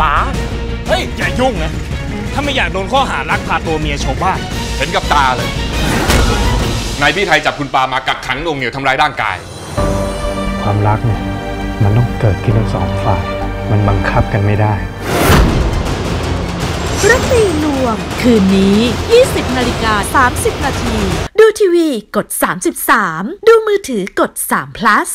ป๋าเฮ้ย อย่ายุ่งนะ ถ้าไม่อยากโดนข้อหารักพาตัวเมียชาวบ้าน เห็นกับตาเลย นายพี่ไทยจับคุณปามากักขังหน่วงเหนียวทำร้ายร่างกาย ความรักเนี่ยมันต้องเกิดขึ้นทั้งสองฝ่าย มันบังคับกันไม่ได้รัตีลวงคืนนี้ 20 นาฬิกา 30 นาที ดูทีวีกด 33 ดูมือถือกด3 plus